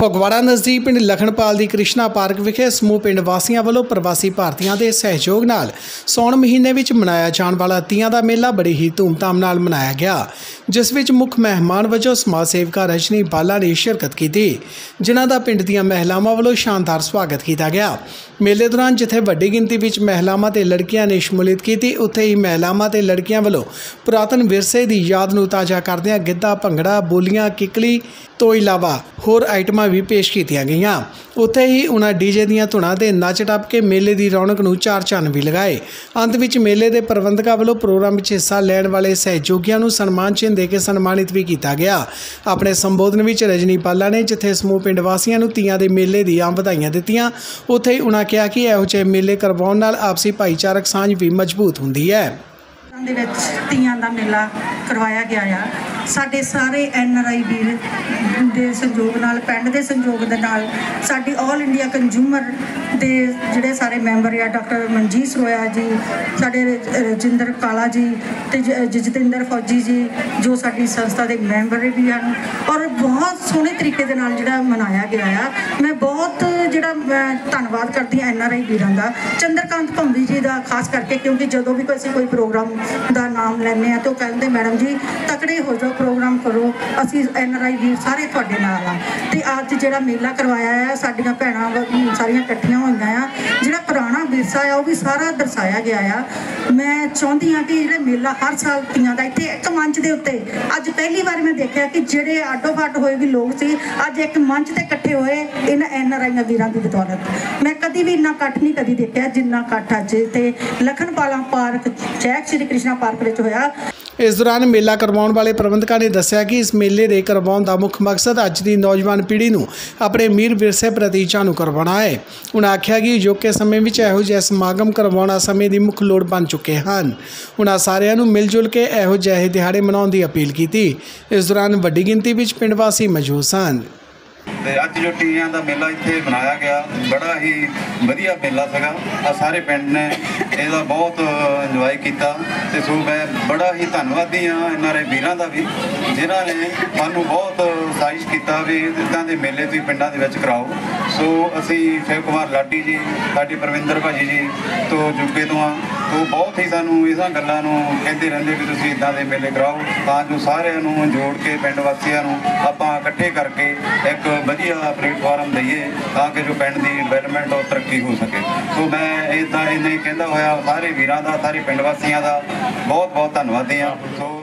ਫਗਵਾੜਾ ਨਜ਼ਦੀਕ ਪਿੰਡ ਲਖਣਪਾਲ ਦੀ ਕ੍ਰਿਸ਼ਨਾ ਪਾਰਕ ਵਿਖੇ ਸਮੂਹ ਪਿੰਡ ਵਾਸੀਆਂ ਵੱਲੋਂ ਪ੍ਰਵਾਸੀ ਭਾਰਤੀਆਂ ਦੇ ਸਹਿਯੋਗ ਨਾਲ ਸੌਣ ਮਹੀਨੇ ਵਿੱਚ ਮਨਾਇਆ ਜਾਣ ਵਾਲਾ ਤੀਆਂ ਦਾ ਮੇਲਾ ਬੜੀ ਹੀ ਧੂਮਧਾਮ ਨਾਲ ਮਨਾਇਆ ਗਿਆ, ਜਿਸ ਵਿੱਚ ਮੁੱਖ ਮਹਿਮਾਨ ਵਜੋਂ ਸਮਾਜ ਸੇਵਕਾ ਰਜਨੀ ਬਾਲਾ ਨੇ ਸ਼ਿਰਕਤ ਕੀਤੀ, ਜਿਨ੍ਹਾਂ ਦਾ ਪਿੰਡ ਦੀਆਂ ਮਹਿਲਾਵਾਂ ਵੱਲੋਂ ਸ਼ਾਨਦਾਰ ਸਵਾਗਤ ਕੀਤਾ ਗਿਆ। ਮੇਲੇ ਦੌਰਾਨ ਜਿੱਥੇ ਵੱਡੀ ਗਿਣਤੀ ਵਿੱਚ ਮਹਿਲਾਵਾਂ ਤੇ ਲੜਕੀਆਂ ਨੇ ਸ਼ਮੂਲੀਅਤ ਕੀਤੀ, ਉੱਥੇ ਹੀ ਮਹਿਲਾਵਾਂ ਤੇ ਲੜਕੀਆਂ ਵੱਲੋਂ ਪੁਰਾਤਨ ਵਿਰਸੇ ਦੀ ਯਾਦ ਨੂੰ ਤਾਜ਼ਾ ਕਰਦਿਆਂ ਗਿੱਧਾ, ਭੰਗੜਾ, ਬੋਲੀਆਂ, ਕਿਕਲੀ ਤੋਂ ਇਲਾਵਾ ਹੋਰ ਆਈਟਮਾਂ ਵੀ ਪੇਸ਼ ਕੀਤੀਆਂ ਗਈਆਂ। ਉੱਥੇ ਹੀ ਉਹਨਾਂ ਡੀਜੇ ਦੀਆਂ ਧੁਨਾਂ ਤੇ ਨੱਚ ਟੱਪ ਕੇ ਮੇਲੇ ਦੀ ਰੌਣਕ ਨੂੰ ਚਾਰ ਚੰਨ ਵੀ ਲਗਾਏ। ਅੰਤ ਵਿੱਚ ਮੇਲੇ ਦੇ ਪ੍ਰਬੰਧਕਾਂ ਵੱਲੋਂ ਪ੍ਰੋਗਰਾਮ ਵਿੱਚ ਹਿੱਸਾ ਲੈਣ ਵਾਲੇ ਸਹਿਯੋਗੀਆਂ ਨੂੰ ਸਨਮਾਨ ਚਿੰਨ੍ਹ ਦੇ ਕੇ ਸਨਮਾਨਿਤ ਵੀ ਕੀਤਾ ਗਿਆ। ਆਪਣੇ ਸੰਬੋਧਨ ਵਿੱਚ ਰਜਨੀ ਪਾਲਾ ਨੇ ਜਿੱਥੇ ਸਮੂਹ ਪਿੰਡ ਵਾਸੀਆਂ ਨੂੰ ਤੀਆਂ ਦੇ ਮੇਲੇ ਦੀ ਆਮ ਵਧਾਈਆਂ ਦਿੱਤੀਆਂ, ਉੱਥੇ ਹੀ ਉਹਨਾਂ ਕਿਹਾ ਕਿ ਇਹੋ ਜਿਹੇ ਮੇਲੇ ਕਰਵਾਉਣ ਨਾਲ ਆਪਸੀ ਭਾਈਚਾਰਕ ਸਾਂਝ ਵੀ ਮਜ਼ਬੂਤ ਹੁੰਦੀ ਹੈ। ਦੇ ਵਿੱਚ ਤੀਆਂ ਦਾ ਮੇਲਾ ਕਰਵਾਇਆ ਗਿਆ ਆ। ਸਾਡੇ ਸਾਰੇ ਐਨ ਆਰ ਆਈ ਵੀਰ ਦੇ ਸੰਯੋਗ ਨਾਲ, ਪਿੰਡ ਦੇ ਸੰਯੋਗ ਦੇ ਨਾਲ, ਸਾਡੀ 올 ਇੰਡੀਆ ਕੰਜੂਮਰ ਦੇ ਜਿਹੜੇ ਸਾਰੇ ਮੈਂਬਰ ਆ, ਡਾਕਟਰ ਮਨਜੀਤ ਸਰੋਇਆ ਜੀ, ਸਾਡੇ ਰਜ- ਰਜਿੰਦਰ ਕਾਲਾ ਜੀ ਤੇ ਜ- ਜਜਿੰਦਰ ਫੌਜੀ ਜੀ, ਜੋ ਸਾਡੀ ਸੰਸਥਾ ਦੇ ਮੈਂਬਰ ਵੀ ਹਨ ਔਰ ਬਹੁਤ ਸੋਹਣੇ ਤਰੀਕੇ ਦੇ ਨਾਲ ਜਿਹੜਾ ਮਨਾਇਆ ਗਿਆ ਆ। ਮੈਂ ਬਹੁਤ ਜਿਹੜਾ ਮੈਂ ਧੰਨਵਾਦ ਕਰਦੀ ਹਾਂ ਐਨ ਆਰ ਆਈ ਵੀਰਾਂ ਦਾ, ਚੰਦਰਕਾਂਤ ਭੰਬੀ ਜੀ ਦਾ, ਖਾਸ ਕਰਕੇ ਕਿਉਂਕਿ ਜਦੋਂ ਵੀ ਕੋਈ ਅਸੀਂ ਕੋਈ ਪ੍ਰੋਗਰਾਮ ਦਾ ਨਾਮ ਲੈਂਦੇ ਆ ਤਾਂ ਉਹ ਕਹਿੰਦੇ, ਮੈਡਮ ਜੀ, ਤਕੜੇ ਹੋ ਜਾਓ ਪ੍ਰੋਗਰਾਮ ਕਰੋ, ਅਸੀਂ ਐਨ ਆਰ ਆਈ ਵੀਰ ਸਾਰੇ ਤੁਹਾਡੇ ਨਾਲ ਆ। ਤੇ ਅੱਜ ਜਿਹੜਾ ਮੇਲਾ ਕਰਵਾਇਆ ਆ, ਸਾਡੀਆਂ ਭੈਣਾਂ ਸਾਰੀਆਂ ਇਕੱਠੀਆਂ ਹੋਈਆਂ ਆ, ਜਿਹੜਾ ਪੁਰਾਣਾ ਵਿਰਸਾ ਆ, ਉਹ ਵੀ ਸਾਰਾ ਦਰਸਾਇਆ ਗਿਆ ਆ। ਮੈਂ ਚਾਹੁੰਦੀ ਆ ਕਿ ਜਿਹੜਾ ਮੇਲਾ ਹਰ ਸਾਲ ਤੀਆਂ ਦਾ, ਇੱਥੇ ਇੱਕ ਮੰਚ ਦੇ ਉੱਤੇ, ਅੱਜ ਪਹਿਲੀ ਵਾਰ ਮੈਂ ਦੇਖਿਆ ਕਿ ਜਿਹੜੇ ਆਡੋ ਫਾਟ ਹੋਏ ਵੀ ਲੋਕ ਸੀ, ਅੱਜ ਇੱਕ ਮੰਚ ਤੇ ਇਕੱਠੇ ਹੋਏ ਇਹਨਾਂ ਐਨ ਆਰ ਆਈਆਂ ਵੀਰਾਂ ਦੀ ਬਦੌਲਤ। ਮੈਂ ਕਦੀ ਵੀ ਇੰਨਾ ਇਕੱਠ ਨਹੀਂ ਕਦੀ ਦੇਖਿਆ ਜਿੰਨਾ ਇਕੱਠ ਅੱਜ ਤੇ ਲਖਨਪਾਲਾ ਪਾਰਕ ਚੈਕ ਸ਼੍ਰੀ ਕ੍ਰਿਸ਼ਨਾ ਪਾਰਕ ਵਿੱਚ ਹੋਇਆ। ਇਸ ਦੌਰਾਨ ਮੇਲਾ ਕਰਵਾਉਣ ਵਾਲੇ ਪ੍ਰਬੰਧਕਾਂ ਨੇ ਦੱਸਿਆ ਕਿ ਇਸ ਮੇਲੇ ਦੇ ਕਰਵਾਉਣ ਦਾ ਮੁੱਖ ਮਕਸਦ ਅੱਜ ਦੀ ਨੌਜਵਾਨ ਪੀੜ੍ਹੀ ਨੂੰ ਆਪਣੇ ਮੀਰ ਵਿਰਸੇ ਪ੍ਰਤੀ ਜਾਣੂ ਕਰਵਾਉਣਾ ਹੈ। ਉਹਨਾਂ ਆਖਿਆ ਕਿ ਅਜੋਕੇ ਸਮੇਂ ਵਿੱਚ ਇਹੋ ਜਿਹੇ ਸਮਾਗਮ ਕਰਵਾਉਣਾ ਸਮੇਂ ਦੀ ਮੁੱਖ ਲੋੜ ਬਣ ਚੁੱਕੇ ਹਨ। ਉਹਨਾਂ ਸਾਰਿਆਂ ਨੂੰ ਮਿਲ ਜੁਲ ਕੇ ਇਹੋ ਜਿਹੇ ਦਿਹਾੜੇ ਮਨਾਉਣ ਦੀ ਅਪੀਲ ਕੀਤੀ। ਇਸ ਦੌਰਾਨ ਵੱਡੀ ਗਿਣਤੀ ਵਿੱਚ ਪਿੰਡ ਵਾਸੀ ਮੌਜੂਦ ਸਨ। ਤੇ ਅੱਜ ਜੋ ਟੀਆਂ ਦਾ ਮੇਲਾ ਇੱਥੇ ਬਣਾਇਆ ਗਿਆ, ਬੜਾ ਹੀ ਵਧੀਆ ਮੇਲਾ ਸੀਗਾ। ਆ ਸਾਰੇ ਪਿੰਡ ਨੇ ਇਹਦਾ ਬਹੁਤ ਇੰਜੋਏ ਕੀਤਾ ਤੇ ਸੋ ਮੈਂ ਬੜਾ ਹੀ ਧੰਨਵਾਦੀ ਆ ਇਹਨਾਂ ਦੇ ਵੀਰਾਂ ਦਾ ਵੀ, ਜਿਨ੍ਹਾਂ ਨੇ ਸਾਨੂੰ ਬਹੁਤ ਸਾਇਸ਼ ਕੀਤਾ ਵੀ ਇਦਾਂ ਦੇ ਮੇਲੇ ਤੁਸੀਂ ਪਿੰਡਾਂ ਦੇ ਵਿੱਚ ਕਰਾਓ। ਸੋ ਅਸੀਂ ਸ਼ਿਵ ਕੁਮਾਰ ਲਾਡੀ ਜੀ ਸਾਡੀ ਪਰਵਿੰਦਰ ਭਾਜੀ ਜੀ ਤੋਂ ਜੁਗੇ ਤੋਂ ਆ ਉਹ ਬਹੁਤ ਹੀ ਸਾਨੂੰ ਇਹਨਾਂ ਗੱਲਾਂ ਨੂੰ ਕਹਿੰਦੇ ਰਹਿੰਦੇ ਕਿ ਤੁਸੀਂ ਇਦਾਂ ਦੇ ਮੇਲੇ ਕਰਾਓ, ਤਾਂ ਜੋ ਸਾਰਿਆਂ ਨੂੰ ਜੋੜ ਕੇ ਪਿੰਡ ਵਾਸੀਆਂ ਨੂੰ ਆਪਾਂ ਇਕੱਠੇ ਕਰਕੇ ਇੱਕ ਵਧੀਆ ਪਲੇਟਫਾਰਮ ਦਈਏ, ਤਾਂ ਕਿ ਜੋ ਪਿੰਡ ਦੀ ਡਿਵੈਲਪਮੈਂਟ ਔਰ ਤਰੱਕੀ ਹੋ ਸਕੇ। ਸੋ ਮੈਂ ਇਦਾਂ ਇੰਨੇ ਕਹਿੰਦਾ ਹੋਇਆ, ਸਾਰੇ ਵੀਰਾਂ ਦਾ, ਸਾਰੇ ਪਿੰਡ ਵਾਸੀਆਂ ਦਾ ਬਹੁਤ ਬਹੁਤ ਧੰਨਵਾਦੀ ਹਾਂ। ਸੋ